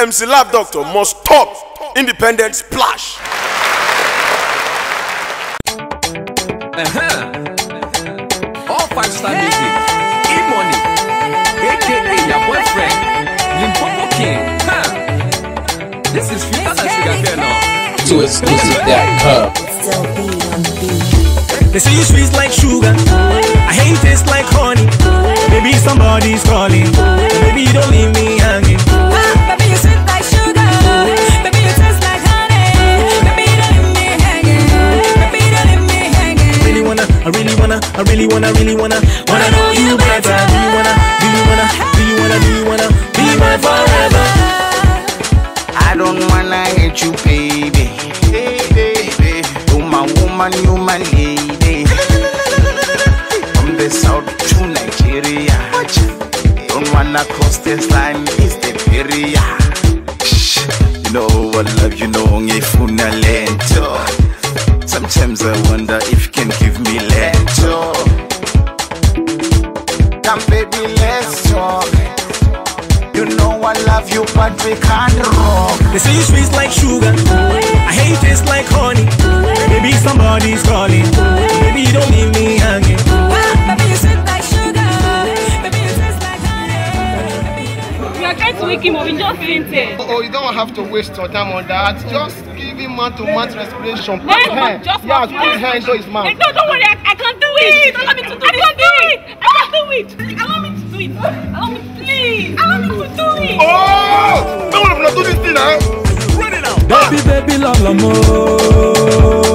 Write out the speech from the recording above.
MC Laugh Doctor must stop independent splash. Uh-huh. All five star music. E money. AKA your boyfriend. Limpopo King. Huh. This is Future and Sugar Bear now. to exclusive.com. Still be on the beat. They say you sweet like sugar. I hate taste like honey. Maybe somebody's calling. I really wanna, really wanna, wanna know you better. Do you wanna, do you wanna, do you wanna, do you wanna be mine forever? I don't wanna hate you, baby. Hey, baby. You my woman, you my lady. From the south to Nigeria. Don't wanna cross this line, is the area. You know I love you, know ngifuna lento. Sometimes I wonder if you can give me lento. Baby, let's talk. You know I love you, but we can't rock. They say you sweet like sugar. I hate you taste like honey. Maybe somebody's calling. Maybe you don't leave me hanging. Baby, you sweet like sugar. Baby, you taste like honey. Baby, you don't We are trying to wake him up, he just fainted. Oh, oh, you don't have to waste your time on that. Just give him mouth to mouth respiration. Put your hand. just yeah, mouth put your hand into his mouth. No, don't worry, I, I can do it. Allow me to do I can do it. I can do Allow me to do it. Oh! Don't want to do this thing now. Baby, baby, love, love, more.